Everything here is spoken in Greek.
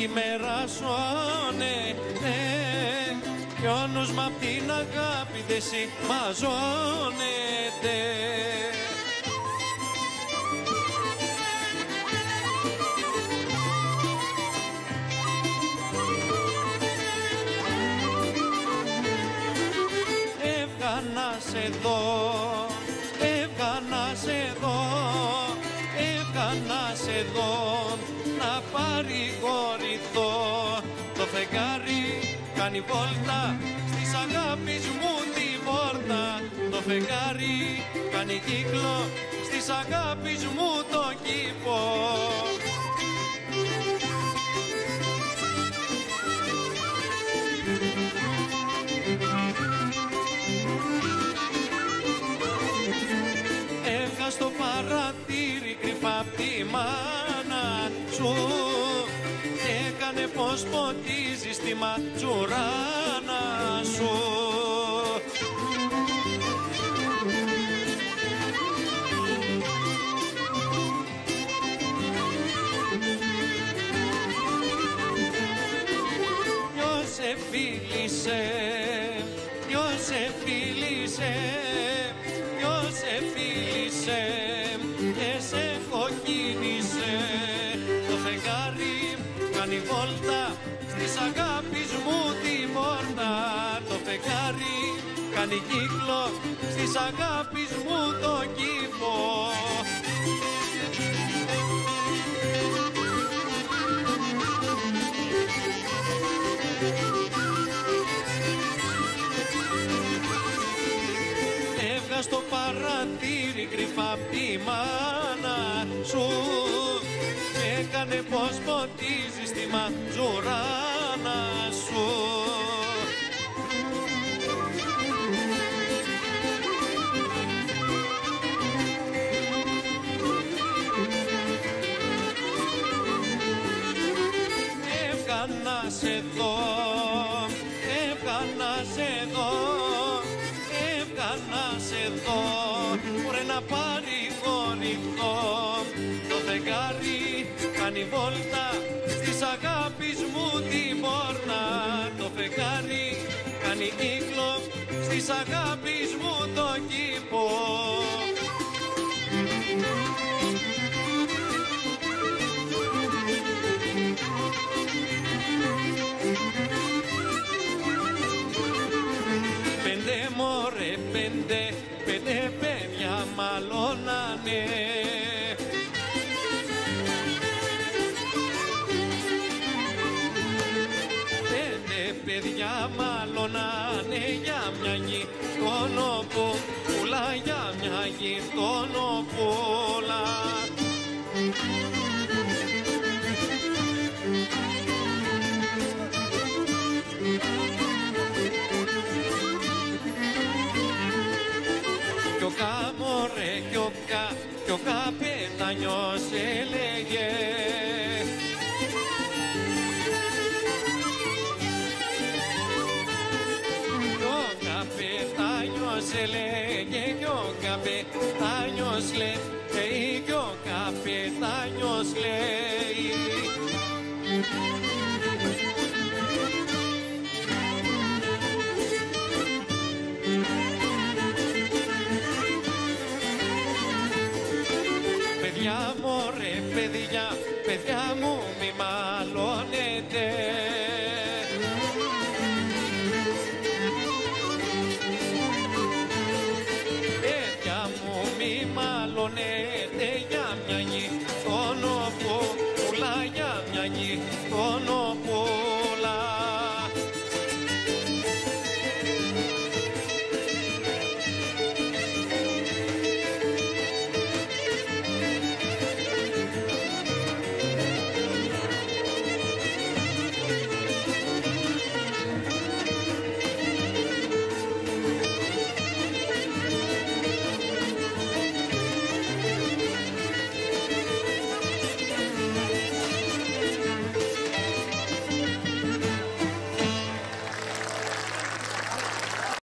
η μέρα σώνεται κι ο νους μ' απ' την αγάπη δεν συμμαζώνεται. Έβγα να σε δω, έβγα να σε δω, έβγα να σε δω, να παρηγορηθώ. Το φεγγάρι κάνει βόλτα στις αγάπης μου τη πόρτα. Το φεγγάρι κάνει κύκλο στις αγάπης μου το κήπο. Έβγα στο παρατήρι πως ποτίζει στη ματσουράνα σου; Ποιος σε φίλησε, ποιος σε φίλησε, ποιος σε φίλησε κάνει κύκλο στις αγάπης μου το κήπο. Έβγα στο παρατήρι κρυφά απ' τη μάνα σου και έκανε πως ποτίζει στη ματζουράνα σου. Να σε δω, έβγα να σε δω, μπορεί να παρηγορηθώ. Το φεγγάρι κάνει βόλτα πέντε, πέντε παιδιά μαλώνανε. Πέντε παιδιά μαλώνανε για μια γειτονοπούλα, για μια γειτονοπούλα καπετάνιος έλεγε. Κι ο καπετάνιος έλεγε κι ο καπετάνιος λέει Παιδιά μου ρε παιδιά, παιδιά μου μη μαλώνετε. Παιδιά μου μη μαλώνετε